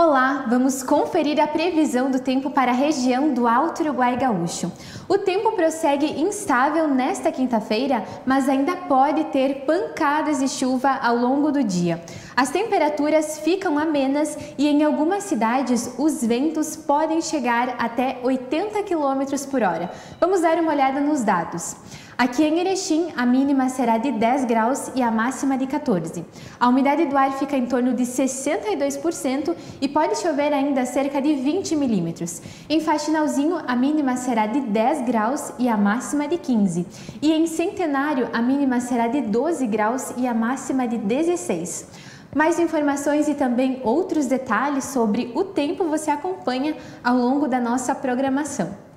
Olá, vamos conferir a previsão do tempo para a região do Alto Uruguai Gaúcho. O tempo prossegue instável nesta quinta-feira, mas ainda pode ter pancadas de chuva ao longo do dia. As temperaturas ficam amenas e em algumas cidades os ventos podem chegar até 80 km por hora. Vamos dar uma olhada nos dados. Aqui em Erechim, a mínima será de 10 graus e a máxima de 14. A umidade do ar fica em torno de 62% e pode chover ainda cerca de 20 milímetros. Em Faxinalzinho, a mínima será de 10 graus e a máxima de 15. E em Centenário, a mínima será de 12 graus e a máxima de 16. Mais informações e também outros detalhes sobre o tempo você acompanha ao longo da nossa programação.